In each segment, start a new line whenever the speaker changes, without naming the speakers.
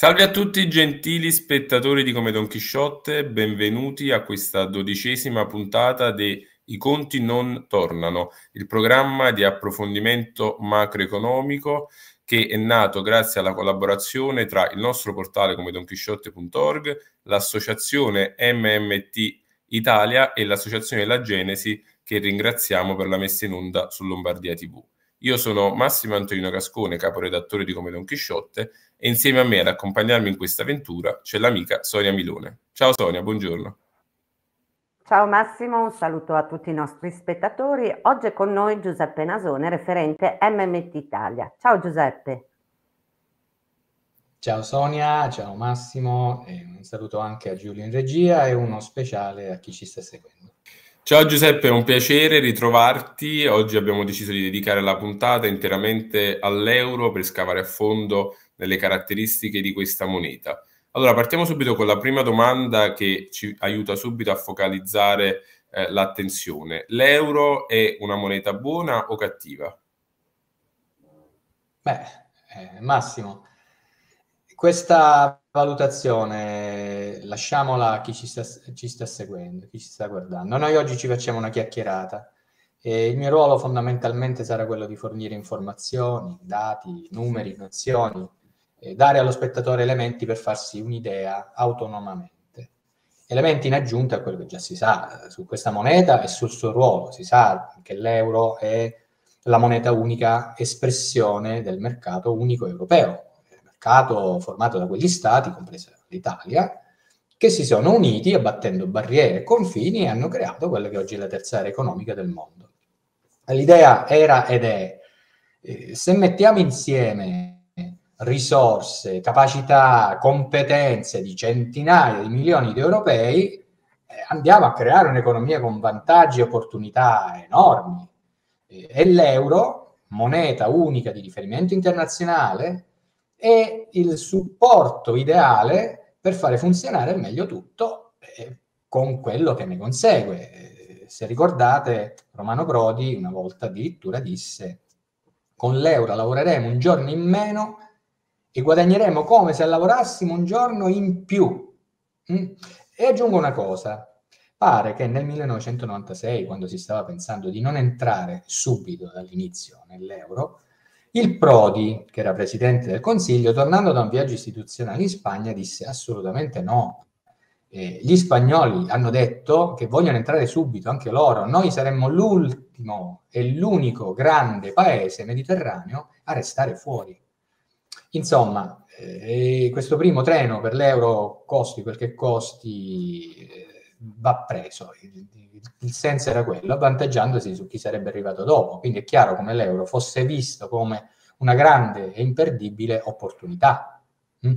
Salve a tutti gentili spettatori di Come Don Chisciotte, benvenuti a questa dodicesima puntata di I conti non tornano, il programma di approfondimento macroeconomico che è nato grazie alla collaborazione tra il nostro portale come donchisciotte.org, l'associazione MMT Italia e l'associazione La Genesi che ringraziamo per la messa in onda su Lombardia TV. Io sono Massimo Antonino Cascone, caporedattore di Come Don Chisciotte e insieme a me ad accompagnarmi in questa avventura c'è l'amica Sonia Milone. Ciao Sonia, buongiorno.
Ciao Massimo, un saluto a tutti i nostri spettatori. Oggi è con noi Giuseppe Nasone, referente MMT Italia. Ciao Giuseppe.
Ciao Sonia, ciao Massimo, un saluto anche a Giulio in regia e uno speciale a chi ci sta seguendo.
Ciao Giuseppe, è un piacere ritrovarti. Oggi abbiamo deciso di dedicare la puntata interamente all'euro per scavare a fondo nelle caratteristiche di questa moneta. Allora, partiamo subito con la prima domanda che ci aiuta subito a focalizzare eh, l'attenzione. L'euro è una moneta buona o cattiva?
Beh, eh, Massimo, questa valutazione lasciamola a chi ci sta, ci sta seguendo, chi ci sta guardando. Noi oggi ci facciamo una chiacchierata. E il mio ruolo fondamentalmente sarà quello di fornire informazioni, dati, numeri, nozioni eh, dare allo spettatore elementi per farsi un'idea autonomamente. Elementi in aggiunta a quello che già si sa su questa moneta e sul suo ruolo. Si sa che l'euro è la moneta unica espressione del mercato unico europeo, mercato formato da quegli stati, compresa l'Italia, che si sono uniti abbattendo barriere e confini e hanno creato quella che oggi è la terza area economica del mondo. L'idea era ed è, eh, se mettiamo insieme risorse, capacità, competenze di centinaia di milioni di europei, eh, andiamo a creare un'economia con vantaggi e opportunità enormi. Eh, e l'euro, moneta unica di riferimento internazionale, è il supporto ideale per fare funzionare meglio tutto eh, con quello che ne consegue. Eh, se ricordate, Romano Prodi una volta addirittura disse con l'euro lavoreremo un giorno in meno e guadagneremo come se lavorassimo un giorno in più. Mm? E aggiungo una cosa, pare che nel 1996, quando si stava pensando di non entrare subito dall'inizio nell'euro, il Prodi, che era presidente del Consiglio, tornando da un viaggio istituzionale in Spagna, disse assolutamente no. Eh, gli spagnoli hanno detto che vogliono entrare subito, anche loro. Noi saremmo l'ultimo e l'unico grande paese mediterraneo a restare fuori. Insomma, eh, questo primo treno per l'euro costi quel che costi eh, va preso. Il, il, senso era quello, avvantaggiandosi su chi sarebbe arrivato dopo. Quindi è chiaro come l'euro fosse visto come una grande e imperdibile opportunità.
Mm?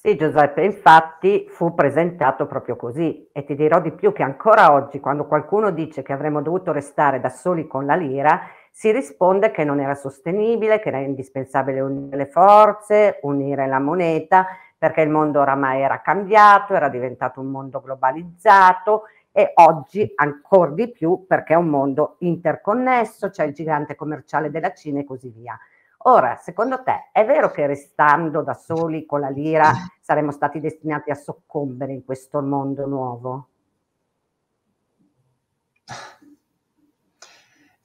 Sì, Giuseppe, infatti fu presentato proprio così e ti dirò di più che ancora oggi, quando qualcuno dice che avremmo dovuto restare da soli con la lira, si risponde che non era sostenibile, che era indispensabile unire le forze, unire la moneta, perché il mondo oramai era cambiato, era diventato un mondo globalizzato e oggi ancora di più perché è un mondo interconnesso, c'è il gigante commerciale della Cina e così via. Ora, secondo te, è vero che restando da soli con la lira saremmo stati destinati a soccombere in questo mondo nuovo?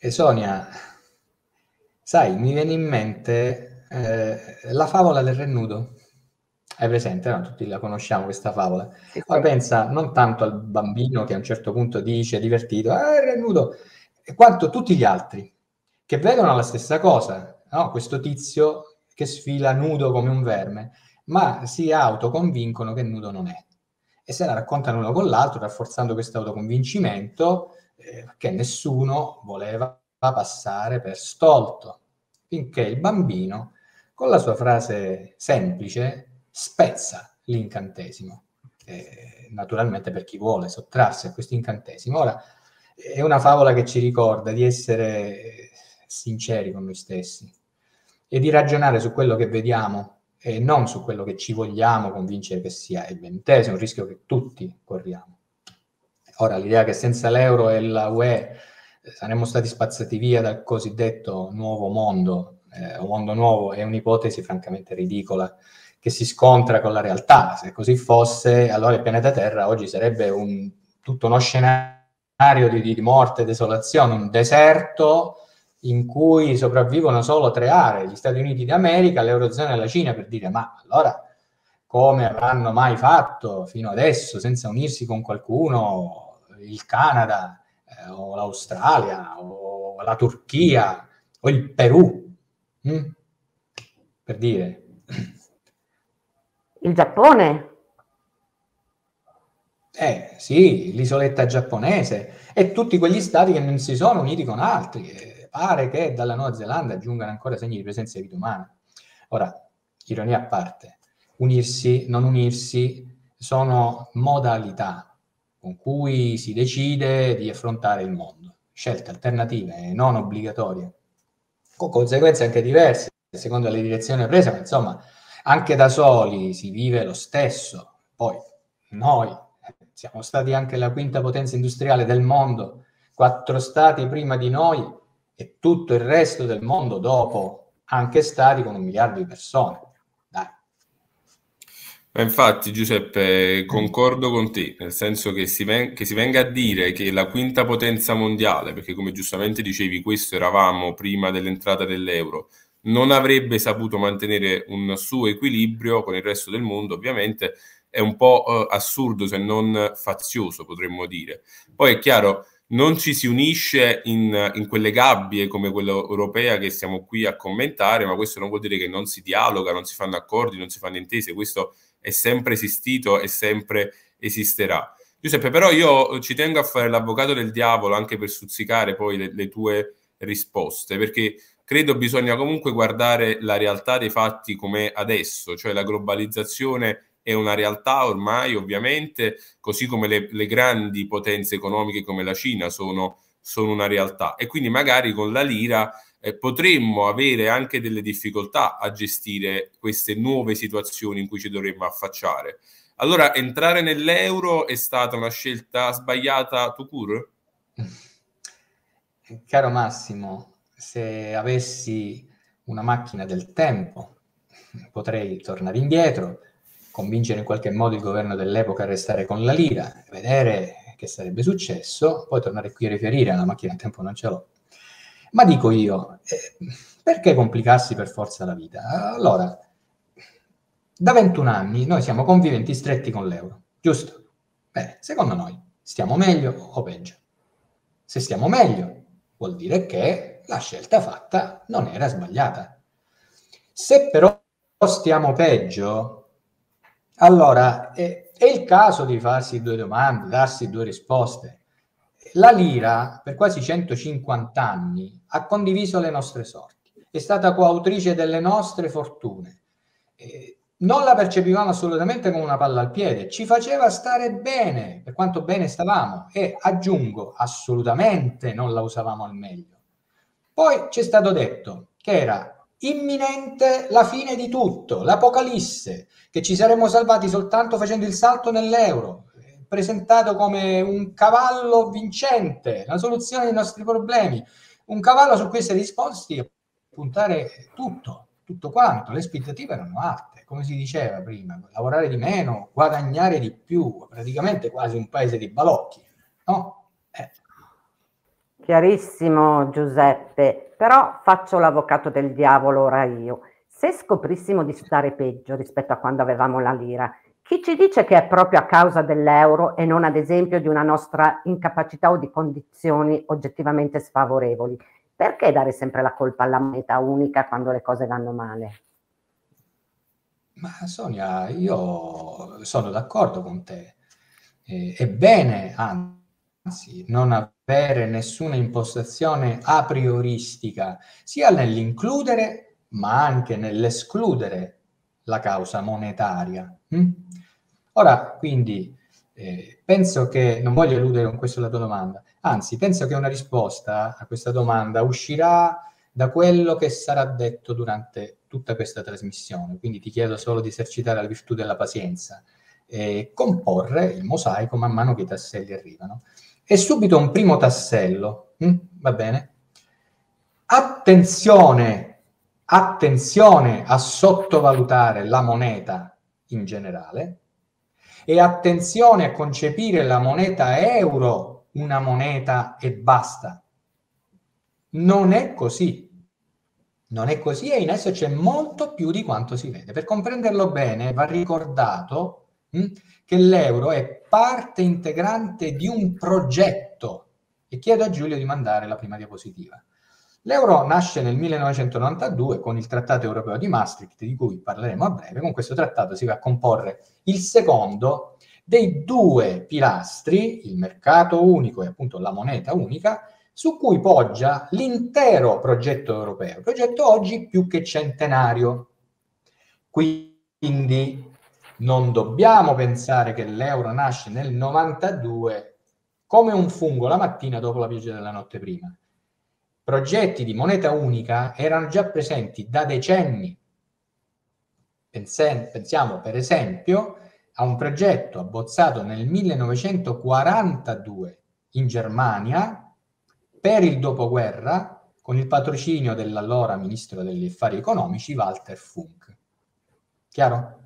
E Sonia, sai, mi viene in mente eh, la favola del Re Nudo. Hai presente? No? Tutti la conosciamo questa favola. Poi pensa non tanto al bambino che a un certo punto dice divertito, ah, il Re Nudo, quanto tutti gli altri che vedono la stessa cosa, no? questo tizio che sfila nudo come un verme, ma si autoconvincono che nudo non è. E se la raccontano uno con l'altro, rafforzando questo autoconvincimento, eh, che nessuno voleva passare per stolto, finché il bambino, con la sua frase semplice, spezza l'incantesimo. Eh, naturalmente per chi vuole sottrarsi a questo incantesimo. Ora, è una favola che ci ricorda di essere sinceri con noi stessi e di ragionare su quello che vediamo e non su quello che ci vogliamo convincere che sia evidente, è un rischio che tutti corriamo. Ora, l'idea che senza l'euro e la UE eh, saremmo stati spazzati via dal cosiddetto nuovo mondo, eh, mondo nuovo, è un'ipotesi francamente ridicola che si scontra con la realtà. Se così fosse, allora il pianeta Terra oggi sarebbe un, tutto uno scenario di, di morte e desolazione, un deserto in cui sopravvivono solo tre aree, gli Stati Uniti d'America, l'Eurozona e la Cina, per dire ma allora come avranno mai fatto fino adesso senza unirsi con qualcuno il Canada eh, o l'Australia o la Turchia o il Perù? Mm? Per dire.
Il Giappone?
Eh sì, l'isoletta giapponese e tutti quegli stati che non si sono uniti con altri. Eh, pare che dalla Nuova Zelanda aggiungano ancora segni di presenza di vita umana. Ora, ironia a parte, unirsi, non unirsi sono modalità con cui si decide di affrontare il mondo, scelte alternative, non obbligatorie, con conseguenze anche diverse, secondo le direzioni prese, ma insomma, anche da soli si vive lo stesso. Poi noi siamo stati anche la quinta potenza industriale del mondo, quattro stati prima di noi e tutto il resto del mondo dopo, anche stati con un miliardo di persone.
Infatti, Giuseppe, concordo con te, nel senso che si, ven- che si, venga a dire che la quinta potenza mondiale, perché come giustamente dicevi, questo eravamo prima dell'entrata dell'euro, non avrebbe saputo mantenere un suo equilibrio con il resto del mondo, ovviamente è un po' eh, assurdo se non fazioso, potremmo dire. Poi è chiaro, non ci si unisce in, in, quelle gabbie come quella europea che stiamo qui a commentare, ma questo non vuol dire che non si dialoga, non si fanno accordi, non si fanno intese, questo è sempre esistito e sempre esisterà. Giuseppe, però io ci tengo a fare l'avvocato del diavolo anche per stuzzicare poi le, le tue risposte, perché credo bisogna comunque guardare la realtà dei fatti come adesso, cioè la globalizzazione è una realtà ormai ovviamente, così come le, le grandi potenze economiche come la Cina sono, sono, una realtà. E quindi magari con la lira eh, potremmo avere anche delle difficoltà a gestire queste nuove situazioni in cui ci dovremmo affacciare. Allora, entrare nell'euro è stata una scelta sbagliata tu cur?
Caro Massimo, se avessi una macchina del tempo, potrei tornare indietro, convincere in qualche modo il governo dell'epoca a restare con la lira, vedere che sarebbe successo, poi tornare qui a riferire, la macchina del tempo non ce l'ho, ma dico io, eh, perché complicarsi per forza la vita? Allora, da 21 anni noi siamo conviventi stretti con l'euro, giusto? Bene, secondo noi stiamo meglio o peggio? Se stiamo meglio, vuol dire che la scelta fatta non era sbagliata. Se però stiamo peggio, allora è, è il caso di farsi due domande, darsi due risposte la lira per quasi 150 anni ha condiviso le nostre sorti, è stata coautrice delle nostre fortune. Eh, non la percepivamo assolutamente come una palla al piede, ci faceva stare bene, per quanto bene stavamo, e aggiungo, assolutamente non la usavamo al meglio. Poi ci è stato detto che era imminente la fine di tutto, l'apocalisse, che ci saremmo salvati soltanto facendo il salto nell'euro, presentato come un cavallo vincente, la soluzione dei nostri problemi, un cavallo su cui essere disposti a puntare tutto, tutto quanto. Le aspettative erano alte, come si diceva prima, lavorare di meno, guadagnare di più, praticamente quasi un paese di balocchi, no?
Eh. Chiarissimo Giuseppe, però faccio l'avvocato del diavolo ora io. Se scoprissimo di stare peggio rispetto a quando avevamo la lira, chi ci dice che è proprio a causa dell'euro e non ad esempio di una nostra incapacità o di condizioni oggettivamente sfavorevoli? Perché dare sempre la colpa alla moneta unica quando le cose vanno male?
Ma Sonia, io sono d'accordo con te. Eh, è bene, anzi, non avere nessuna impostazione a prioristica, sia nell'includere ma anche nell'escludere la causa monetaria. Hm? Ora, quindi, eh, penso che, non voglio eludere con questo la tua domanda, anzi, penso che una risposta a questa domanda uscirà da quello che sarà detto durante tutta questa trasmissione. Quindi ti chiedo solo di esercitare la virtù della pazienza e comporre il mosaico man mano che i tasselli arrivano. E subito un primo tassello, hm? va bene? Attenzione attenzione a sottovalutare la moneta in generale e attenzione a concepire la moneta euro una moneta e basta. Non è così. Non è così e in esso c'è molto più di quanto si vede. Per comprenderlo bene va ricordato mh, hm, che l'euro è parte integrante di un progetto e chiedo a Giulio di mandare la prima diapositiva. L'euro nasce nel 1992 con il Trattato europeo di Maastricht, di cui parleremo a breve. Con questo trattato si va a comporre il secondo dei due pilastri, il mercato unico e appunto la moneta unica, su cui poggia l'intero progetto europeo, progetto oggi più che centenario. Quindi non dobbiamo pensare che l'euro nasce nel 92 come un fungo la mattina dopo la pioggia della notte prima progetti di moneta unica erano già presenti da decenni. Pensiamo per esempio a un progetto abbozzato nel 1942 in Germania per il dopoguerra con il patrocinio dell'allora ministro degli affari economici Walter Funk. Chiaro?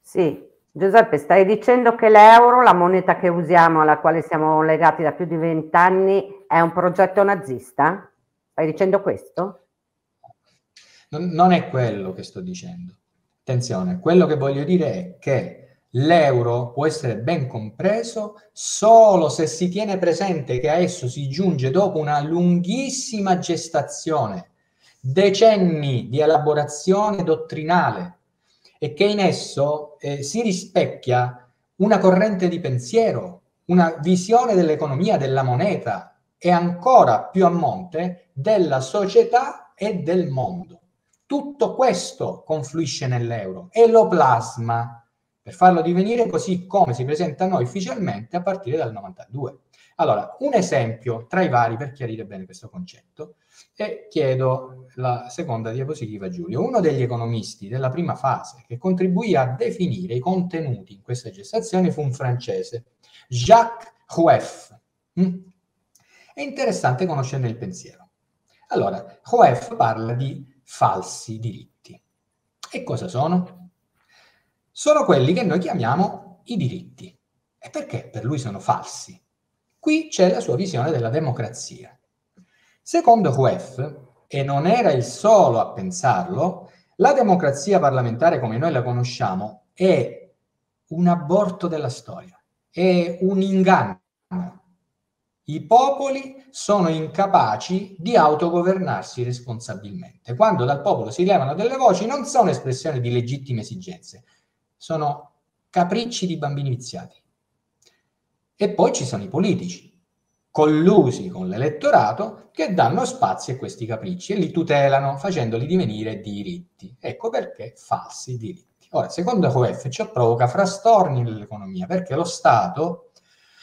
Sì, Giuseppe, stai dicendo che l'euro, la moneta che usiamo, alla quale siamo legati da più di vent'anni, è un progetto nazista? Stai dicendo questo?
Non, è quello che sto dicendo. Attenzione, quello che voglio dire è che l'euro può essere ben compreso solo se si tiene presente che a esso si giunge dopo una lunghissima gestazione, decenni di elaborazione dottrinale e che in esso eh, si rispecchia una corrente di pensiero, una visione dell'economia, della moneta e ancora più a monte della società e del mondo. Tutto questo confluisce nell'euro e lo plasma per farlo divenire così come si presenta a noi ufficialmente a partire dal 92. Allora, un esempio tra i vari per chiarire bene questo concetto e chiedo la seconda diapositiva a Giulio. Uno degli economisti della prima fase che contribuì a definire i contenuti in questa gestazione fu un francese, Jacques Rueff. È interessante conoscerne il pensiero. Allora, Rueff parla di falsi diritti. E cosa sono? Sono quelli che noi chiamiamo i diritti. E perché per lui sono falsi? Qui c'è la sua visione della democrazia. Secondo Huef, e non era il solo a pensarlo, la democrazia parlamentare come noi la conosciamo è un aborto della storia, è un inganno. I popoli sono incapaci di autogovernarsi responsabilmente. Quando dal popolo si levano delle voci non sono espressioni di legittime esigenze, sono capricci di bambini viziati. E poi ci sono i politici, collusi con l'elettorato, che danno spazio a questi capricci e li tutelano facendoli divenire diritti. Ecco perché falsi diritti. Ora, secondo QF ciò provoca frastorni nell'economia, perché lo Stato,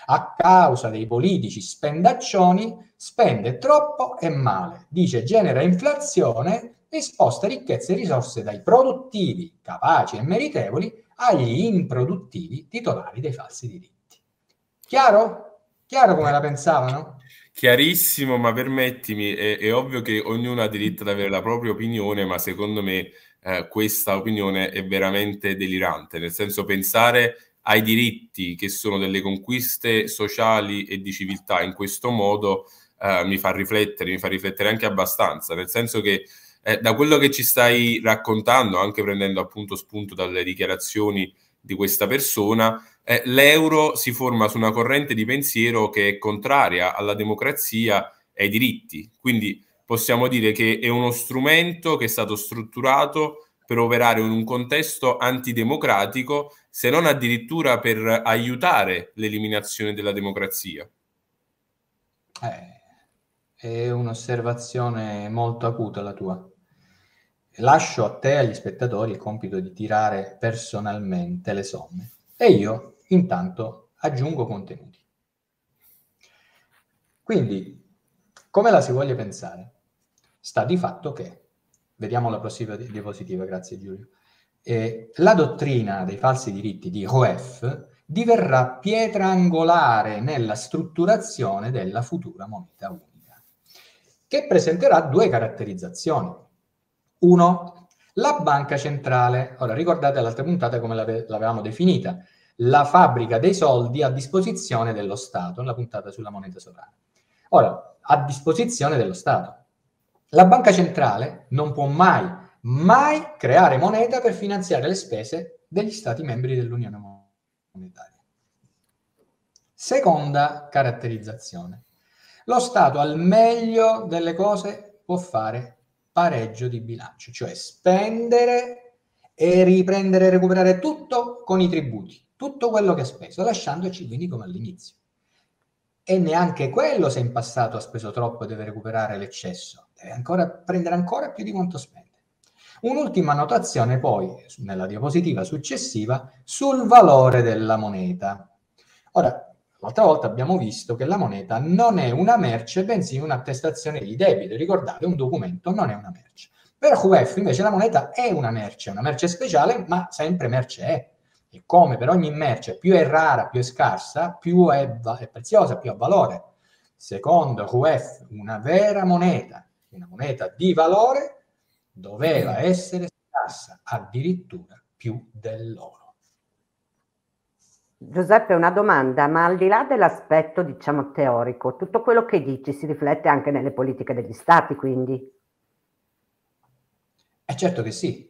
a causa dei politici spendaccioni, spende troppo e male, dice genera inflazione e sposta ricchezze e risorse dai produttivi, capaci e meritevoli, agli improduttivi titolari dei falsi diritti. Chiaro? Chiaro come la pensavano?
Chiarissimo, ma permettimi, è, è, ovvio che ognuno ha diritto ad avere la propria opinione, ma secondo me eh, questa opinione è veramente delirante, nel senso pensare ai diritti che sono delle conquiste sociali e di civiltà in questo modo eh, mi fa riflettere, mi fa riflettere anche abbastanza, nel senso che eh, da quello che ci stai raccontando, anche prendendo appunto spunto dalle dichiarazioni di questa persona, eh, l'euro si forma su una corrente di pensiero che è contraria alla democrazia e ai diritti. Quindi possiamo dire che è uno strumento che è stato strutturato per operare in un contesto antidemocratico, se non addirittura per aiutare l'eliminazione della democrazia.
Eh, è un'osservazione molto acuta la tua. Lascio a te e agli spettatori il compito di tirare personalmente le somme e io intanto aggiungo contenuti. Quindi, come la si voglia pensare? Sta di fatto che, vediamo la prossima diapositiva, grazie Giulio, eh, la dottrina dei falsi diritti di Roef diverrà pietra angolare nella strutturazione della futura moneta unica. che presenterà due caratterizzazioni. Uno, la banca centrale. Ora ricordate l'altra puntata come l'ave- l'avevamo definita, la fabbrica dei soldi a disposizione dello Stato, la puntata sulla moneta sovrana. Ora, a disposizione dello Stato. La banca centrale non può mai, mai creare moneta per finanziare le spese degli Stati membri dell'Unione Monetaria. Seconda caratterizzazione. Lo Stato al meglio delle cose può fare pareggio di bilancio, cioè spendere e riprendere e recuperare tutto con i tributi, tutto quello che ha speso, lasciandoci quindi come all'inizio. E neanche quello se in passato ha speso troppo e deve recuperare l'eccesso, deve ancora prendere ancora più di quanto spende. Un'ultima notazione poi, nella diapositiva successiva, sul valore della moneta. Ora, L'altra volta abbiamo visto che la moneta non è una merce, bensì un'attestazione di debito. Ricordate, un documento non è una merce. Per QF invece la moneta è una merce, una merce speciale, ma sempre merce è. E come per ogni merce più è rara, più è scarsa, più è, è preziosa, più ha valore. Secondo QF, una vera moneta, una moneta di valore, doveva essere scarsa addirittura più dell'oro.
Giuseppe, una domanda, ma al di là dell'aspetto, diciamo, teorico, tutto quello che dici si riflette anche nelle politiche degli stati, quindi?
È certo che sì.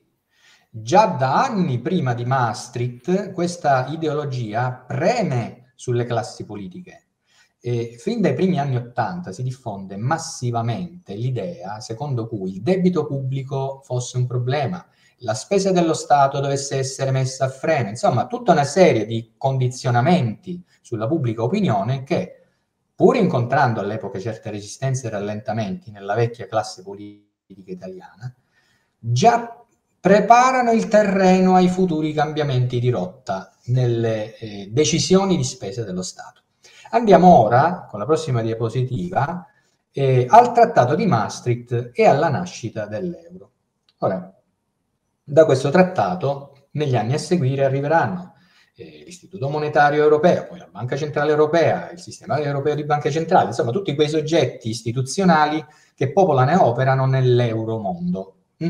Già da anni prima di Maastricht questa ideologia preme sulle classi politiche. E fin dai primi anni Ottanta si diffonde massivamente l'idea secondo cui il debito pubblico fosse un problema la spesa dello Stato dovesse essere messa a freno, insomma tutta una serie di condizionamenti sulla pubblica opinione che, pur incontrando all'epoca certe resistenze e rallentamenti nella vecchia classe politica italiana, già preparano il terreno ai futuri cambiamenti di rotta nelle eh, decisioni di spesa dello Stato. Andiamo ora, con la prossima diapositiva, eh, al Trattato di Maastricht e alla nascita dell'euro. Ora, da questo trattato negli anni a seguire arriveranno eh, l'Istituto Monetario Europeo, poi la Banca Centrale Europea, il Sistema Europeo di Banche Centrali, insomma tutti quei soggetti istituzionali che popolano e operano nell'euromondo. Mm?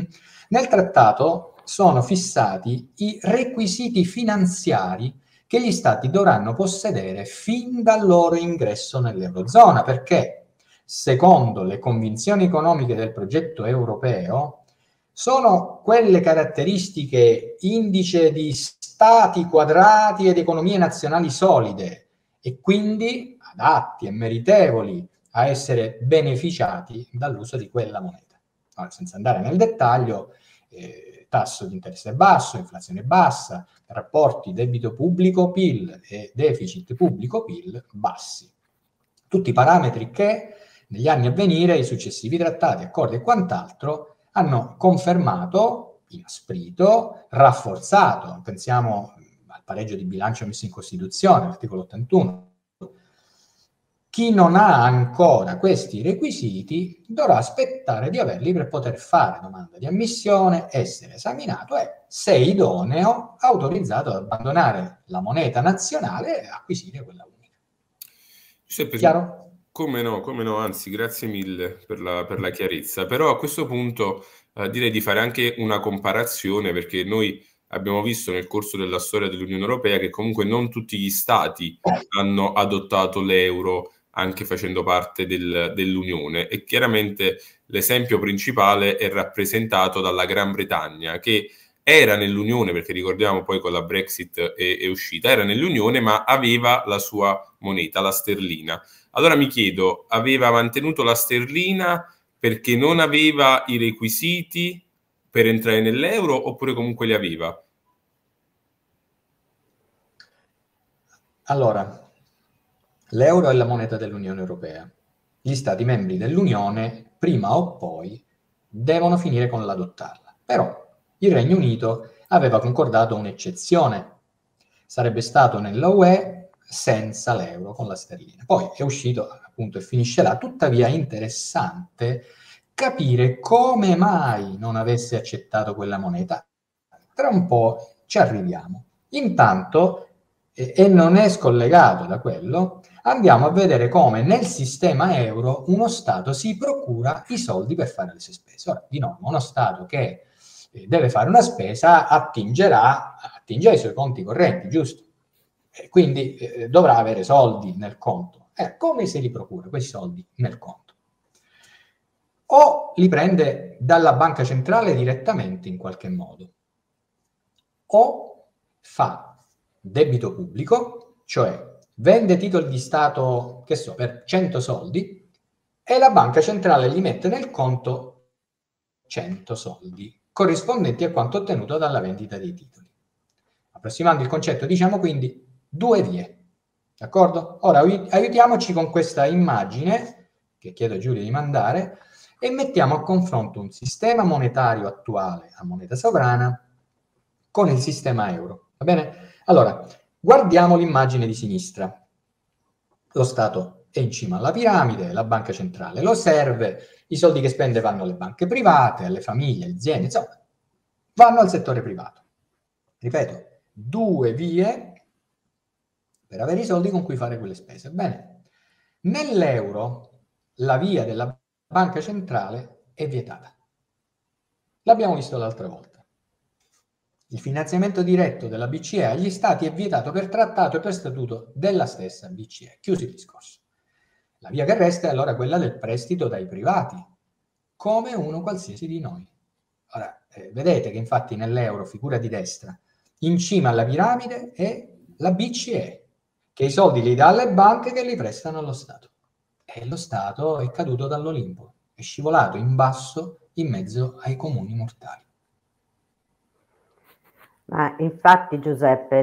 Nel trattato sono fissati i requisiti finanziari che gli stati dovranno possedere fin dal loro ingresso nell'Eurozona, perché secondo le convinzioni economiche del progetto europeo, sono quelle caratteristiche indice di stati quadrati ed economie nazionali solide e quindi adatti e meritevoli a essere beneficiati dall'uso di quella moneta. Allora, senza andare nel dettaglio, eh, tasso di interesse basso, inflazione bassa, rapporti debito pubblico-PIL e deficit pubblico-PIL bassi. Tutti parametri che negli anni a venire i successivi trattati, accordi e quant'altro hanno confermato, inasprito, rafforzato, pensiamo al pareggio di bilancio messo in Costituzione, l'articolo 81, chi non ha ancora questi requisiti dovrà aspettare di averli per poter fare domanda di ammissione, essere esaminato e, se idoneo, autorizzato ad abbandonare la moneta nazionale e acquisire quella unica.
Giuseppe, Chiaro? Come no, come no, anzi, grazie mille per la, per la chiarezza. Però a questo punto eh, direi di fare anche una comparazione perché noi abbiamo visto nel corso della storia dell'Unione Europea che comunque non tutti gli stati hanno adottato l'euro anche facendo parte del, dell'Unione e chiaramente l'esempio principale è rappresentato dalla Gran Bretagna che era nell'Unione, perché ricordiamo poi con la Brexit è, è uscita, era nell'Unione ma aveva la sua moneta, la sterlina. Allora mi chiedo, aveva mantenuto la sterlina perché non aveva i requisiti per entrare nell'euro oppure comunque li aveva?
Allora, l'euro è la moneta dell'Unione Europea. Gli Stati membri dell'Unione, prima o poi, devono finire con l'adottarla. Però il Regno Unito aveva concordato un'eccezione. Sarebbe stato nella UE senza l'euro con la sterlina. Poi è uscito appunto e finisce là. Tuttavia è interessante capire come mai non avesse accettato quella moneta. Tra un po' ci arriviamo. Intanto, e, e non è scollegato da quello, andiamo a vedere come nel sistema euro uno Stato si procura i soldi per fare le sue spese. Ora, di nuovo, uno Stato che eh, deve fare una spesa attingerà, attinge ai suoi conti correnti, giusto? E quindi eh, dovrà avere soldi nel conto. Eh, come se li procura questi soldi nel conto? O li prende dalla banca centrale direttamente in qualche modo, o fa debito pubblico, cioè vende titoli di Stato, che so, per 100 soldi e la banca centrale gli mette nel conto 100 soldi, corrispondenti a quanto ottenuto dalla vendita dei titoli. Approssimando il concetto, diciamo quindi due vie. D'accordo? Ora aiutiamoci con questa immagine, che chiedo a Giulio di mandare, e mettiamo a confronto un sistema monetario attuale a moneta sovrana con il sistema euro. Va bene? Allora, Guardiamo l'immagine di sinistra. Lo Stato è in cima alla piramide, la banca centrale lo serve, i soldi che spende vanno alle banche private, alle famiglie, alle aziende, insomma, vanno al settore privato. Ripeto, due vie per avere i soldi con cui fare quelle spese. Bene, nell'euro la via della banca centrale è vietata. L'abbiamo visto l'altra volta. Il finanziamento diretto della BCE agli Stati è vietato per trattato e per statuto della stessa BCE. Chiusi il discorso. La via che resta è allora quella del prestito dai privati, come uno qualsiasi di noi. Ora, eh, vedete che infatti nell'euro, figura di destra, in cima alla piramide è la BCE, che i soldi li dà alle banche che li prestano allo Stato. E lo Stato è caduto dall'Olimpo, è scivolato in basso in mezzo ai comuni mortali.
Ma infatti Giuseppe,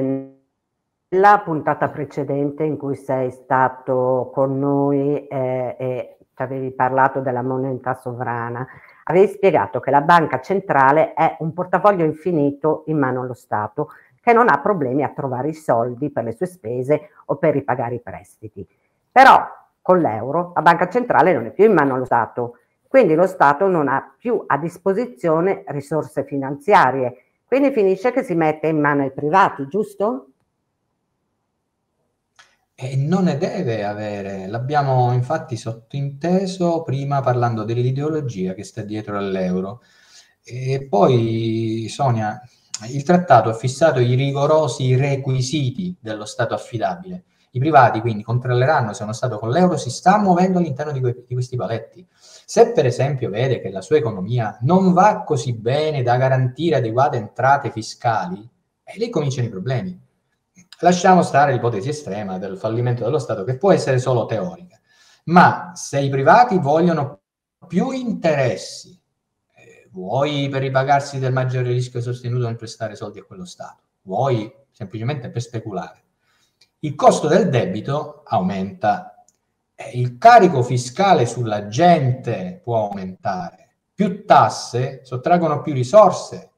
nella puntata precedente in cui sei stato con noi eh, e ci avevi parlato della moneta sovrana, avevi spiegato che la banca centrale è un portafoglio infinito in mano allo Stato che non ha problemi a trovare i soldi per le sue spese o per ripagare i prestiti. Però con l'euro la banca centrale non è più in mano allo Stato, quindi lo Stato non ha più a disposizione risorse finanziarie quindi finisce che si mette in mano ai privati, giusto?
E non ne deve avere, l'abbiamo infatti sottointeso prima parlando dell'ideologia che sta dietro all'euro. E poi, Sonia, il trattato ha fissato i rigorosi requisiti dello Stato affidabile. I privati quindi controlleranno se uno Stato con l'euro si sta muovendo all'interno di, que- di questi paletti. Se per esempio vede che la sua economia non va così bene da garantire adeguate entrate fiscali, e lì cominciano i problemi. Lasciamo stare l'ipotesi estrema del fallimento dello Stato, che può essere solo teorica, ma se i privati vogliono più interessi, eh, vuoi per ripagarsi del maggiore rischio sostenuto nel prestare soldi a quello Stato, vuoi semplicemente per speculare, il costo del debito aumenta il carico fiscale sulla gente può aumentare, più tasse sottraggono più risorse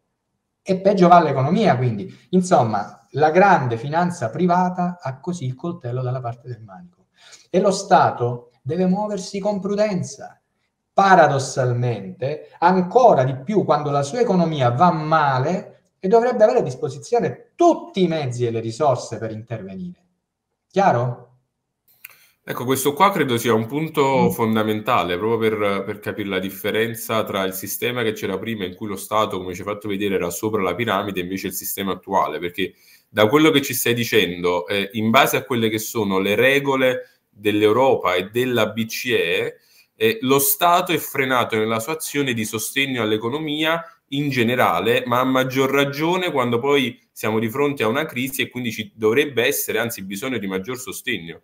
e peggio va l'economia. Quindi, insomma, la grande finanza privata ha così il coltello dalla parte del manico e lo Stato deve muoversi con prudenza. Paradossalmente, ancora di più quando la sua economia va male e dovrebbe avere a disposizione tutti i mezzi e le risorse per intervenire. Chiaro?
Ecco, questo qua credo sia un punto mm. fondamentale proprio per, per, capire la differenza tra il sistema che c'era prima, in cui lo Stato, come ci hai fatto vedere, era sopra la piramide, e invece il sistema attuale. Perché da quello che ci stai dicendo, eh, in base a quelle che sono le regole dell'Europa e della BCE, eh, lo Stato è frenato nella sua azione di sostegno all'economia in generale, ma a maggior ragione quando poi siamo di fronte a una crisi e quindi ci dovrebbe essere anzi bisogno di maggior sostegno.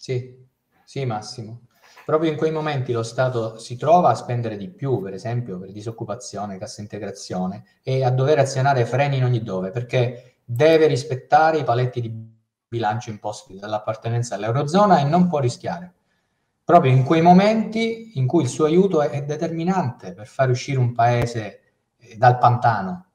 Sì, sì Massimo. Proprio in quei momenti lo Stato si trova a spendere di più, per esempio per disoccupazione, cassa integrazione, e a dover azionare freni in ogni dove, perché deve rispettare i paletti di bilancio imposti dall'appartenenza all'Eurozona e non può rischiare. Proprio in quei momenti in cui il suo aiuto è, determinante per far uscire un paese eh, dal pantano.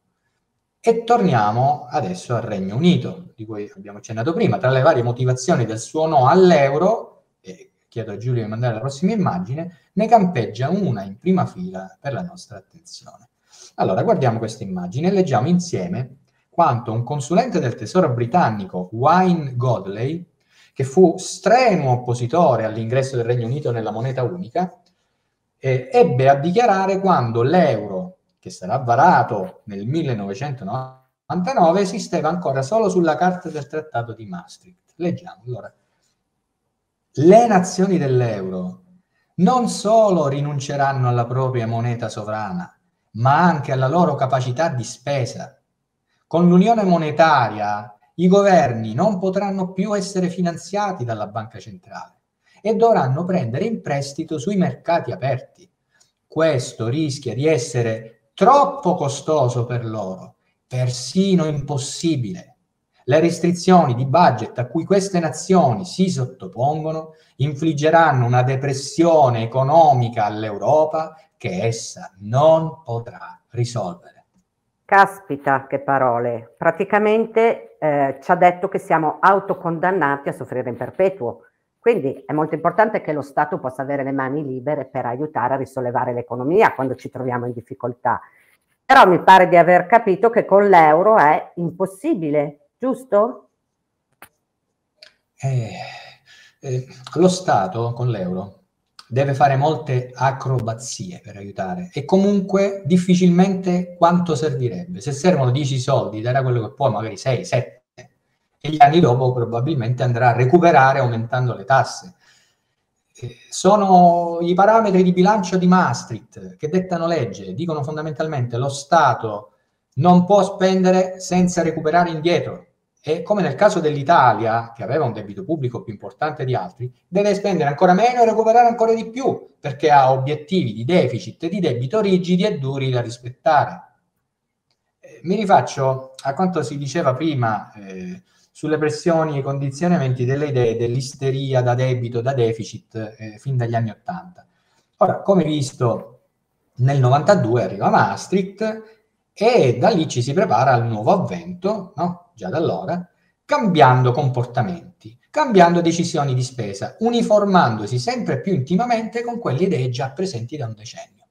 E torniamo adesso al Regno Unito, di cui abbiamo accennato prima, tra le varie motivazioni del suo no all'euro, e chiedo a Giulio di mandare la prossima immagine, ne campeggia una in prima fila per la nostra attenzione. Allora, guardiamo questa immagine e leggiamo insieme quanto un consulente del tesoro britannico, Wayne Godley, che fu strenuo oppositore all'ingresso del Regno Unito nella moneta unica, eh, ebbe a dichiarare quando l'euro, che sarà varato nel 1999, esisteva ancora solo sulla carta del Trattato di Maastricht. Leggiamo allora. Le nazioni dell'euro non solo rinunceranno alla propria moneta sovrana, ma anche alla loro capacità di spesa. Con l'unione monetaria i governi non potranno più essere finanziati dalla banca centrale e dovranno prendere in prestito sui mercati aperti. Questo rischia di essere troppo costoso per loro, persino impossibile. Le restrizioni di budget a cui queste nazioni si sottopongono infliggeranno una depressione economica all'Europa che essa non potrà risolvere.
Caspita, che parole. Praticamente eh, ci ha detto che siamo autocondannati a soffrire in perpetuo. Quindi è molto importante che lo Stato possa avere le mani libere per aiutare a risollevare l'economia quando ci troviamo in difficoltà. Però mi pare di aver capito che con l'euro è impossibile, giusto?
Eh, eh, lo Stato con l'euro deve fare molte acrobazie per aiutare e comunque difficilmente quanto servirebbe. Se servono 10 soldi, darà quello che può, magari 6, 7 e gli anni dopo probabilmente andrà a recuperare aumentando le tasse. Eh, sono i parametri di bilancio di Maastricht che dettano legge, dicono fondamentalmente lo Stato non può spendere senza recuperare indietro e come nel caso dell'Italia, che aveva un debito pubblico più importante di altri, deve spendere ancora meno e recuperare ancora di più, perché ha obiettivi di deficit e di debito rigidi e duri da rispettare. Eh, mi rifaccio a quanto si diceva prima eh, sulle pressioni e condizionamenti delle idee dell'isteria da debito, da deficit, eh, fin dagli anni Ottanta. Ora, come visto, nel 92 arriva Maastricht e da lì ci si prepara al nuovo avvento, no? già da allora, cambiando comportamenti, cambiando decisioni di spesa, uniformandosi sempre più intimamente con quelle idee già presenti da un decennio.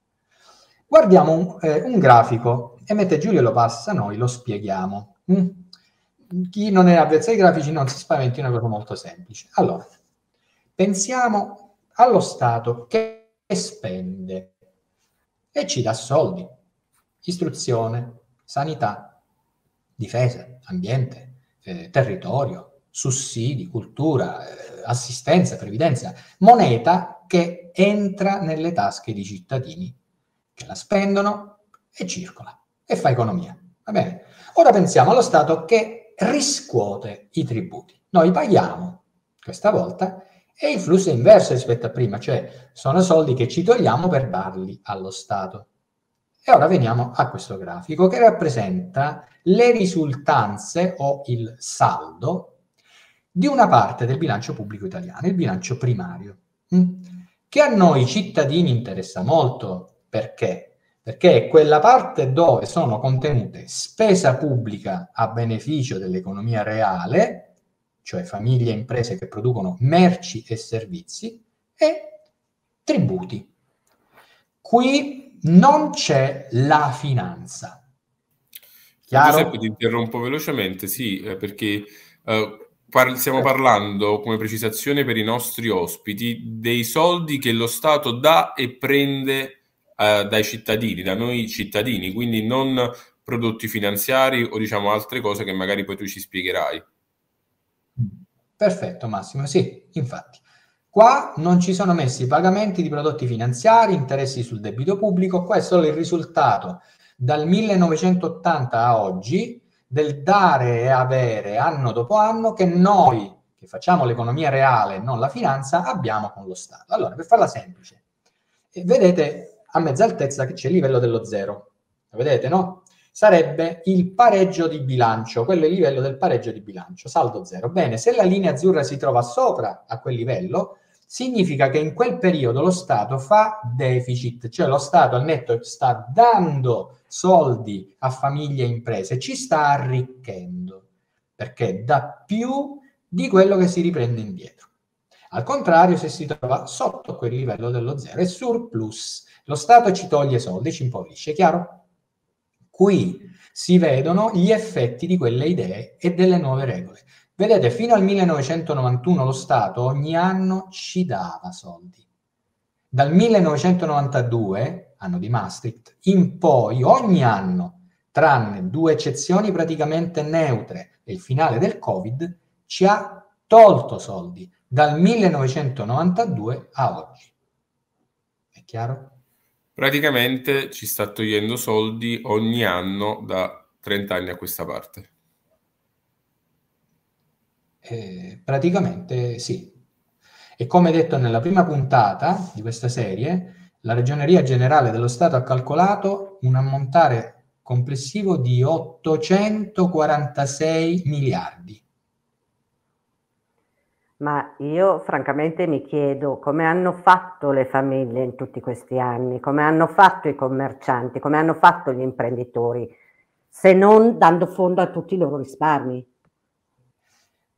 Guardiamo un, eh, un grafico e mentre Giulio lo passa noi lo spieghiamo. Mm? Chi non è avvezzo ai grafici non si spaventi, è una cosa molto semplice. Allora, pensiamo allo Stato che spende e ci dà soldi, istruzione, sanità, difesa, ambiente, eh, territorio, sussidi, cultura, eh, assistenza, previdenza, moneta che entra nelle tasche dei cittadini, che la spendono e circola e fa economia. Va bene? Ora pensiamo allo Stato che riscuote i tributi. Noi paghiamo questa volta e il flusso è inverso rispetto a prima, cioè sono soldi che ci togliamo per darli allo Stato. E ora veniamo a questo grafico che rappresenta le risultanze o il saldo di una parte del bilancio pubblico italiano, il bilancio primario, mm, che a noi cittadini interessa molto. Perché? Perché è quella parte dove sono contenute spesa pubblica a beneficio dell'economia reale, cioè famiglie e imprese che producono merci e servizi, e tributi. Qui non c'è la finanza.
Chiaro? Giuseppe, ti interrompo velocemente, sì, eh, perché eh, par- stiamo parlando, come precisazione per i nostri ospiti, dei soldi che lo Stato dà e prende eh, dai cittadini, da noi cittadini, quindi non prodotti finanziari o diciamo altre cose che magari poi tu ci spiegherai.
Perfetto Massimo, sì, infatti. Qua non ci sono messi pagamenti di prodotti finanziari, interessi sul debito pubblico, qua è solo il risultato dal 1980 a oggi del dare e avere anno dopo anno che noi, che facciamo l'economia reale, non la finanza, abbiamo con lo Stato. Allora, per farla semplice, vedete a mezza altezza che c'è il livello dello zero. Lo vedete, no? Sarebbe il pareggio di bilancio, quello è il livello del pareggio di bilancio, saldo zero. Bene, se la linea azzurra si trova sopra a quel livello, significa che in quel periodo lo Stato fa deficit, cioè lo Stato al netto sta dando soldi a famiglie e imprese, ci sta arricchendo, perché dà più di quello che si riprende indietro. Al contrario, se si trova sotto quel livello dello zero, è surplus. Lo Stato ci toglie soldi, ci impoverisce, chiaro? Qui si vedono gli effetti di quelle idee e delle nuove regole. Vedete, fino al 1991 lo Stato ogni anno ci dava soldi. Dal 1992, anno di Maastricht, in poi ogni anno, tranne due eccezioni praticamente neutre e il finale del Covid, ci ha tolto soldi dal 1992 a oggi. È chiaro?
Praticamente ci sta togliendo soldi ogni anno da 30 anni a questa parte.
Eh, praticamente sì. E come detto nella prima puntata di questa serie, la Ragioneria Generale dello Stato ha calcolato un ammontare complessivo di 846 miliardi.
Ma io francamente mi chiedo come hanno fatto le famiglie in tutti questi anni, come hanno fatto i commercianti, come hanno fatto gli imprenditori, se non dando fondo a tutti i loro risparmi.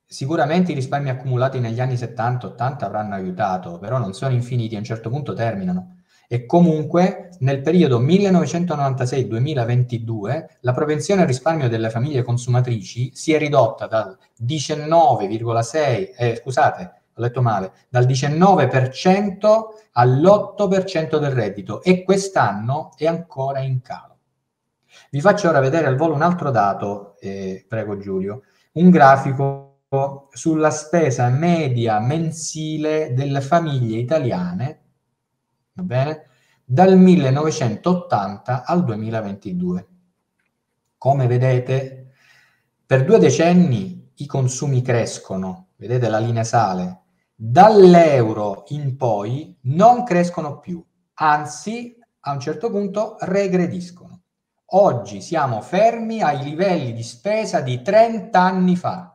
Sicuramente i risparmi accumulati negli anni 70-80 avranno aiutato, però non sono infiniti, a un certo punto terminano. E comunque nel periodo 1996-2022 la propensione al risparmio delle famiglie consumatrici si è ridotta dal 19,6, eh, scusate, ho letto male, dal 19% all'8% del reddito e quest'anno è ancora in calo. Vi faccio ora vedere al volo un altro dato, eh, prego Giulio, un grafico sulla spesa media mensile delle famiglie italiane, va bene, dal 1980 al 2022. Come vedete, per due decenni i consumi crescono, vedete la linea sale, dall'euro in poi non crescono più, anzi a un certo punto regrediscono. Oggi siamo fermi ai livelli di spesa di 30 anni fa.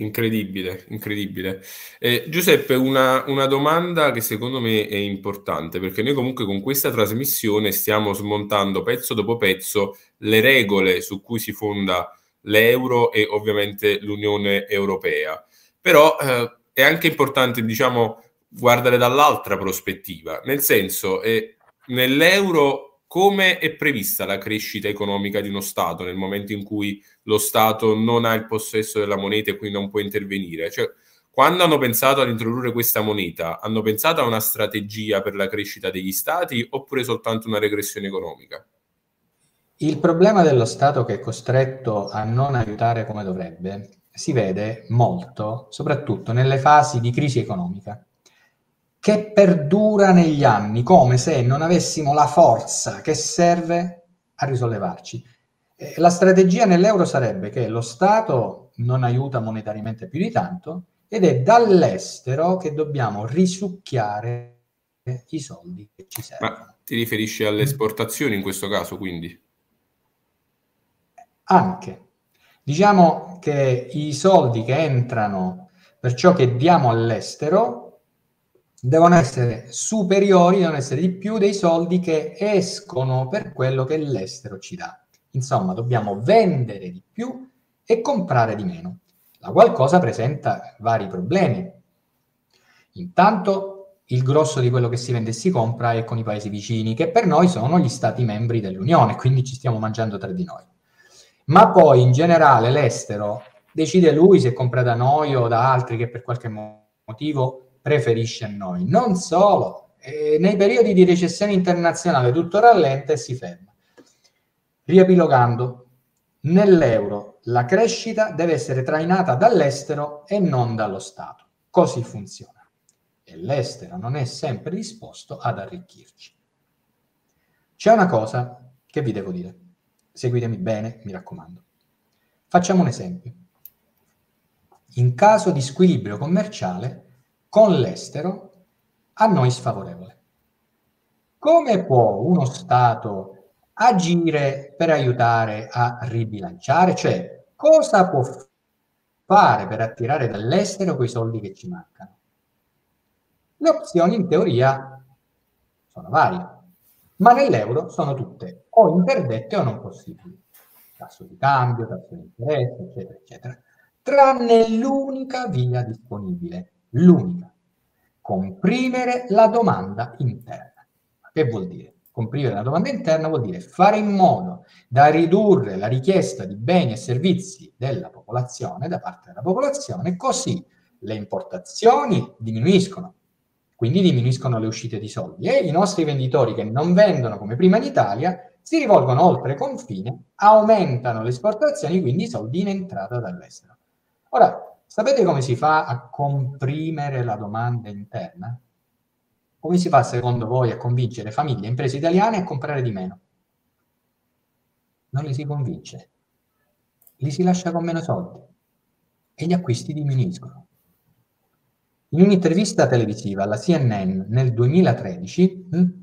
Incredibile, incredibile. Eh, Giuseppe, una, una, domanda che secondo me è importante, perché noi comunque con questa trasmissione stiamo smontando pezzo dopo pezzo le regole su cui si fonda l'euro e ovviamente l'Unione Europea. Però eh, è anche importante, diciamo, guardare dall'altra prospettiva, nel senso, eh, nell'euro come è prevista la crescita economica di uno Stato nel momento in cui lo Stato non ha il possesso della moneta e quindi non può intervenire? Cioè, quando hanno pensato ad introdurre questa moneta, hanno pensato a una strategia per la crescita degli Stati oppure soltanto una regressione economica?
Il problema dello Stato che è costretto a non aiutare come dovrebbe si vede molto, soprattutto nelle fasi di crisi economica che perdura negli anni, come se non avessimo la forza che serve a risollevarci. la strategia nell'euro sarebbe che lo Stato non aiuta monetariamente più di tanto ed è dall'estero che dobbiamo risucchiare i soldi che ci servono.
Ma ti riferisci alle esportazioni in questo caso, quindi?
Anche. Diciamo che i soldi che entrano per ciò che diamo all'estero devono essere superiori, devono essere di più dei soldi che escono per quello che l'estero ci dà. Insomma, dobbiamo vendere di più e comprare di meno, la qual cosa presenta vari problemi. Intanto il grosso di quello che si vende e si compra è con i paesi vicini, che per noi sono gli stati membri dell'Unione, quindi ci stiamo mangiando tra di noi. Ma poi in generale l'estero decide lui se compra da noi o da altri che per qualche motivo preferisce a noi. Non solo, eh, nei periodi di recessione internazionale tutto rallenta e si ferma. Riepilogando, nell'euro la crescita deve essere trainata dall'estero e non dallo Stato. Così funziona. E l'estero non è sempre disposto ad arricchirci. C'è una cosa che vi devo dire. Seguitemi bene, mi raccomando. Facciamo un esempio. In caso di squilibrio commerciale, con l'estero a noi sfavorevole. Come può uno Stato agire per aiutare a ribilanciare? Cioè, cosa può fare per attirare dall'estero quei soldi che ci mancano? Le opzioni in teoria sono varie, ma nell'euro sono tutte o interdette o non possibili. Tasso di cambio, tasso di interesse, eccetera, eccetera. Tranne l'unica via disponibile, l'unica, comprimere la domanda interna. Che vuol dire? comprimere la domanda interna vuol dire fare in modo da ridurre la richiesta di beni e servizi della popolazione, da parte della popolazione, così le importazioni diminuiscono, quindi diminuiscono le uscite di soldi e i nostri venditori che non vendono come prima in Italia si rivolgono oltre confine, aumentano le esportazioni, quindi i soldi in entrata dall'estero. Ora, sapete come si fa a comprimere la domanda interna? Come si fa secondo voi a convincere famiglie e imprese italiane a comprare di meno? Non li si convince, li si lascia con meno soldi e gli acquisti diminuiscono. In un'intervista televisiva alla CNN nel 2013, hm,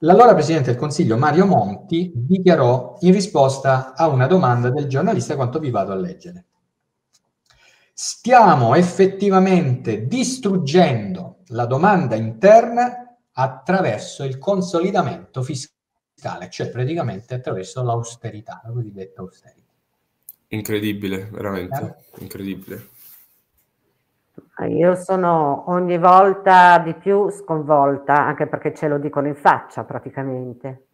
l'allora Presidente del Consiglio Mario Monti dichiarò in risposta a una domanda del giornalista quanto vi vado a leggere. Stiamo effettivamente distruggendo la domanda interna attraverso il consolidamento fiscale, cioè praticamente attraverso l'austerità, la cosiddetta austerità.
Incredibile, veramente, eh? incredibile.
Io sono ogni volta di più sconvolta, anche perché ce lo dicono in faccia praticamente.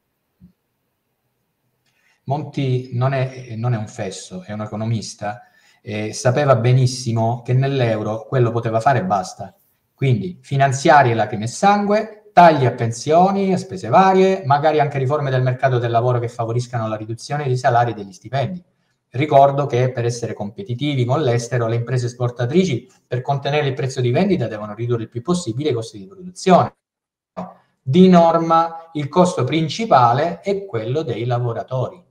Monti non è, non è un fesso, è un economista, e sapeva benissimo che nell'euro quello poteva fare e basta. Quindi finanziarie, lacrime e sangue, tagli a pensioni, a spese varie, magari anche riforme del mercato del lavoro che favoriscano la riduzione dei salari e degli stipendi Ricordo che per essere competitivi con l'estero, le imprese esportatrici per contenere il prezzo di vendita devono ridurre il più possibile i costi di produzione. Di norma il costo principale è quello dei lavoratori.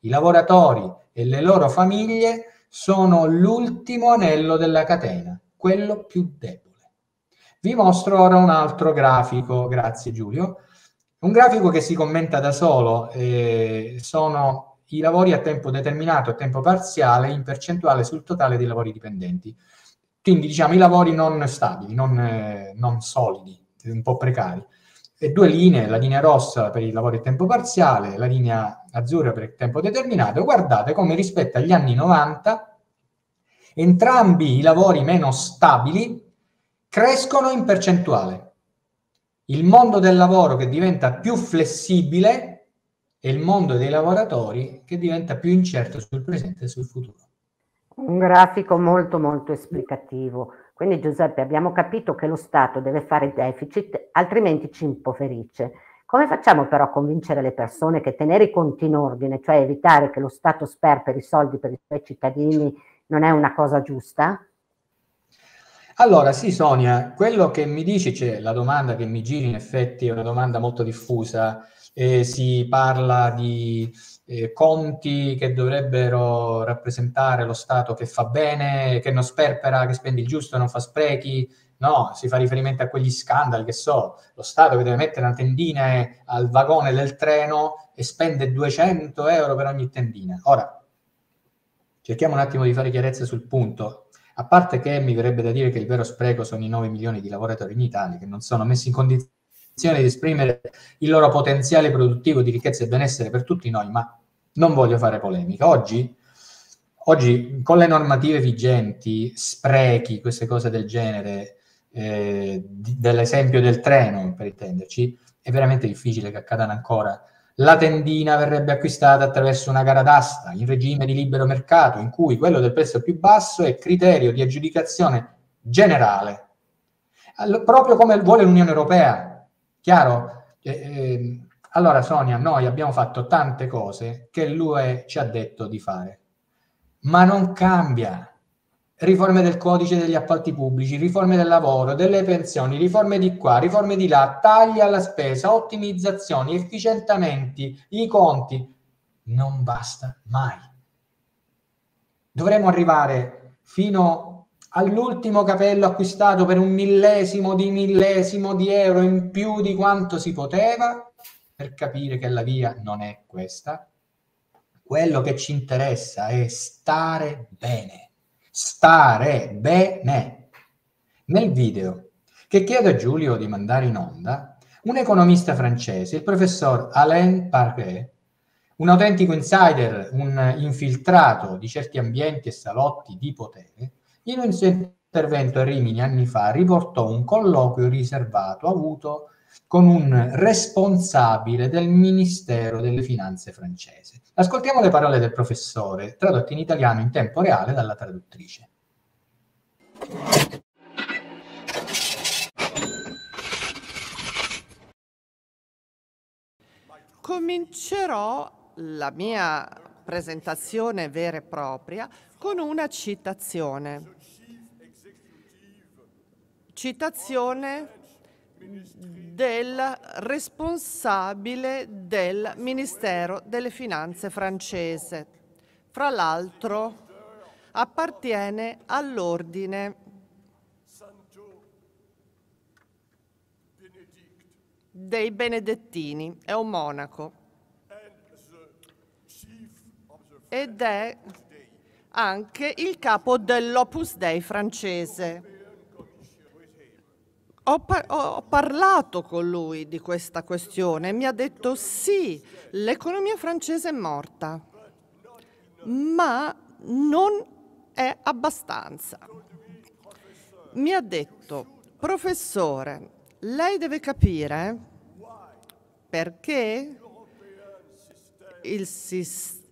I lavoratori e le loro famiglie sono l'ultimo anello della catena, quello più debole. Vi mostro ora un altro grafico, grazie Giulio. Un grafico che si commenta da solo, eh, sono i lavori a tempo determinato a tempo parziale in percentuale sul totale dei lavori dipendenti. Quindi diciamo i lavori non stabili, non, eh, non solidi, un po' precari. Due linee, la linea rossa per i lavori a tempo parziale, la linea azzurra per il tempo determinato. Guardate come rispetto agli anni 90 entrambi i lavori meno stabili crescono in percentuale. Il mondo del lavoro che diventa più flessibile e il mondo dei lavoratori che diventa più incerto sul presente e sul futuro.
Un grafico molto molto esplicativo. Quindi Giuseppe abbiamo capito che lo Stato deve fare deficit, altrimenti ci impoverisce. Come facciamo però a convincere le persone che tenere i conti in ordine, cioè evitare che lo Stato sperperi soldi per i suoi cittadini, non è una cosa giusta?
Allora, sì, Sonia, quello che mi dici, cioè la domanda che mi giri in effetti è una domanda molto diffusa eh, si parla di eh, conti che dovrebbero rappresentare lo Stato che fa bene, che non sperpera, che spende il giusto, non fa sprechi. No, si fa riferimento a quegli scandali che so, lo Stato che deve mettere una tendina al vagone del treno e spende 200 euro per ogni tendina. Ora, cerchiamo un attimo di fare chiarezza sul punto. A parte che mi verrebbe da dire che il vero spreco sono i 9 milioni di lavoratori in Italia che non sono messi in condizione di esprimere il loro potenziale produttivo di ricchezza e benessere per tutti noi, ma non voglio fare polemica. Oggi, oggi con le normative vigenti, sprechi, queste cose del genere, eh, dell'esempio del treno, per intenderci, è veramente difficile che accadano ancora. La tendina verrebbe acquistata attraverso una gara d'asta in regime di libero mercato, in cui quello del prezzo più basso è criterio di aggiudicazione generale, proprio come vuole l'Unione Europea Chiaro? Eh, eh, allora Sonia, noi abbiamo fatto tante cose che l'UE ci ha detto di fare, ma non cambia. Riforme del codice degli appalti pubblici, riforme del lavoro, delle pensioni, riforme di qua, riforme di là, tagli alla spesa, ottimizzazioni, efficientamenti, i conti. Non basta mai. Dovremmo arrivare fino all'ultimo capello acquistato per un millesimo di millesimo di euro in più di quanto si poteva per capire che la via non è questa. Quello che ci interessa è stare bene, stare bene. Nel video che chiedo a Giulio di mandare in onda, un economista francese, il professor Alain Parquet, un autentico insider, un infiltrato di certi ambienti e salotti di potere, in un suo intervento a Rimini anni fa riportò un colloquio riservato avuto con un responsabile del Ministero delle Finanze francese. Ascoltiamo le parole del professore, tradotte in italiano in tempo reale dalla traduttrice.
Comincerò la mia presentazione vera e propria con una citazione. Citazione del responsabile del Ministero delle Finanze francese. Fra l'altro appartiene all'ordine dei Benedettini, è un monaco ed è anche il capo dell'Opus Dei francese. Ho, par- ho, parlato con lui di questa questione e mi ha detto sì, l'economia francese è morta, ma non è abbastanza. Mi ha detto, professore, lei deve capire perché il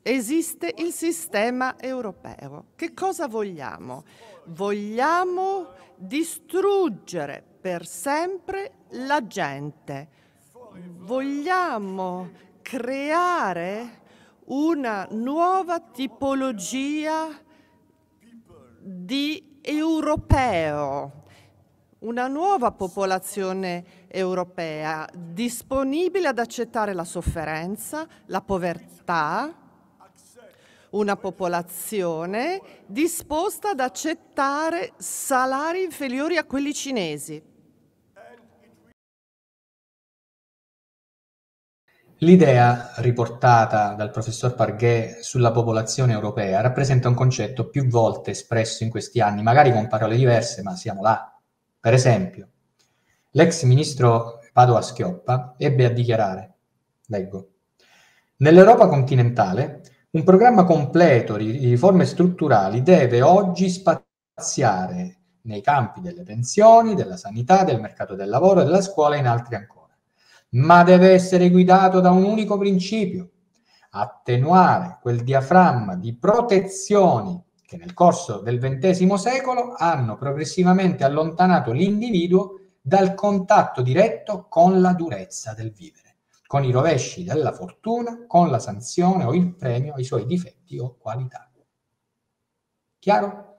esiste il sistema europeo. Che cosa vogliamo? Vogliamo distruggere per sempre la gente. Vogliamo creare una nuova tipologia di europeo una nuova popolazione europea disponibile ad accettare la sofferenza, la povertà, una popolazione disposta ad accettare salari inferiori a quelli cinesi.
L'idea riportata dal professor Parguet sulla popolazione europea rappresenta un concetto più volte espresso in questi anni, magari con parole diverse, ma siamo là. Per esempio, l'ex ministro Padova Schioppa ebbe a dichiarare, leggo, nell'Europa continentale un programma completo di riforme strutturali deve oggi spaziare nei campi delle pensioni, della sanità, del mercato del lavoro, della scuola e in altri ancora, ma deve essere guidato da un unico principio, attenuare quel diaframma di protezioni che nel corso del XX secolo hanno progressivamente allontanato l'individuo dal contatto diretto con la durezza del vivere, con i rovesci della fortuna, con la sanzione o il premio ai suoi difetti o qualità. Chiaro?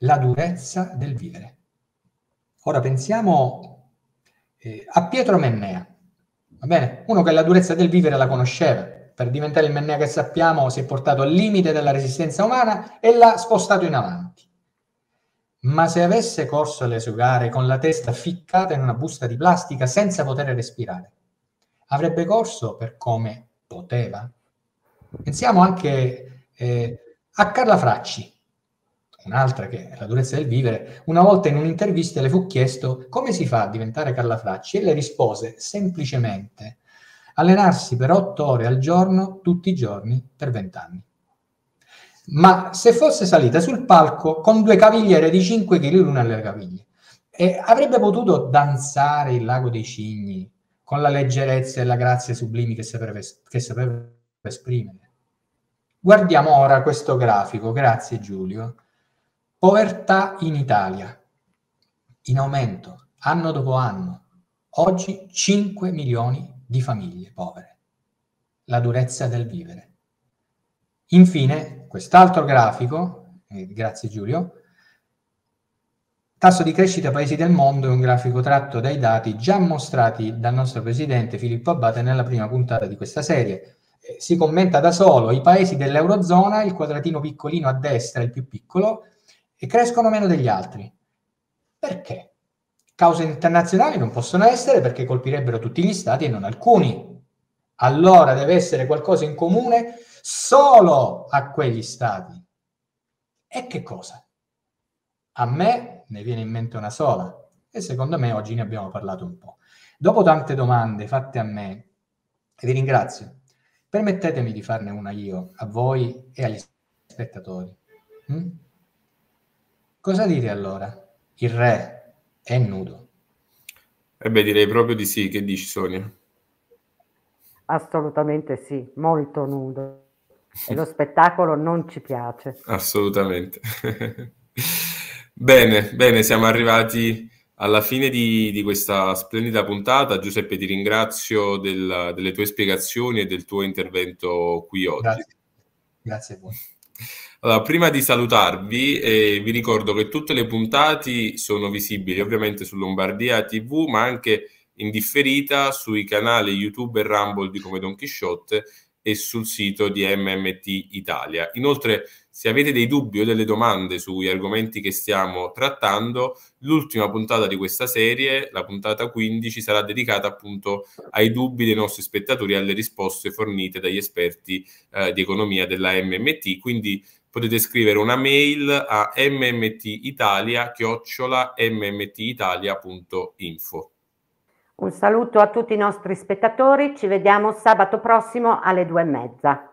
La durezza del vivere. Ora pensiamo eh, a Pietro Mennea, va bene? Uno che la durezza del vivere la conosceva, per diventare il Mennea che sappiamo, si è portato al limite della resistenza umana e l'ha spostato in avanti. Ma se avesse corso alle sue gare con la testa ficcata in una busta di plastica senza poter respirare, avrebbe corso per come poteva? Pensiamo anche eh, a Carla Fracci, un'altra che è la durezza del vivere, una volta in un'intervista le fu chiesto come si fa a diventare Carla Fracci e le rispose semplicemente allenarsi per otto ore al giorno, tutti i giorni, per vent'anni. Ma se fosse salita sul palco con due cavigliere di 5 kg l'una alle caviglie, e avrebbe potuto danzare il lago dei cigni con la leggerezza e la grazia sublimi che sapeva, che sapeva esprimere. Guardiamo ora questo grafico, grazie Giulio. Povertà in Italia, in aumento, anno dopo anno. Oggi 5 milioni di famiglie povere, la durezza del vivere. Infine, quest'altro grafico, eh, grazie Giulio, tasso di crescita paesi del mondo è un grafico tratto dai dati già mostrati dal nostro presidente Filippo Abate nella prima puntata di questa serie. Eh, si commenta da solo i paesi dell'Eurozona, il quadratino piccolino a destra, il più piccolo, e crescono meno degli altri. Perché? Cause internazionali non possono essere perché colpirebbero tutti gli stati e non alcuni. Allora deve essere qualcosa in comune solo a quegli stati. E che cosa? A me ne viene in mente una sola e secondo me oggi ne abbiamo parlato un po'. Dopo tante domande fatte a me, e vi ringrazio, permettetemi di farne una io, a voi e agli spettatori. Hm? Cosa dire allora? Il re è nudo.
Eh beh, direi proprio di sì. Che dici, Sonia?
Assolutamente sì, molto nudo. E lo spettacolo non ci piace.
Assolutamente. bene, bene, siamo arrivati alla fine di, di, questa splendida puntata. Giuseppe, ti ringrazio del, delle tue spiegazioni e del tuo intervento qui oggi.
Grazie, Grazie a voi.
Allora, prima di salutarvi, eh, vi ricordo che tutte le puntate sono visibili ovviamente su Lombardia TV, ma anche in differita sui canali YouTube e Rumble di Come Don Chisciotte e sul sito di MMT Italia. Inoltre, se avete dei dubbi o delle domande sugli argomenti che stiamo trattando, l'ultima puntata di questa serie, la puntata 15, sarà dedicata appunto ai dubbi dei nostri spettatori e alle risposte fornite dagli esperti eh, di economia della MMT. Quindi potete scrivere una mail a mmtitalia-mmmtitalia.info.
Un saluto a tutti i nostri spettatori, ci vediamo sabato prossimo alle due e mezza.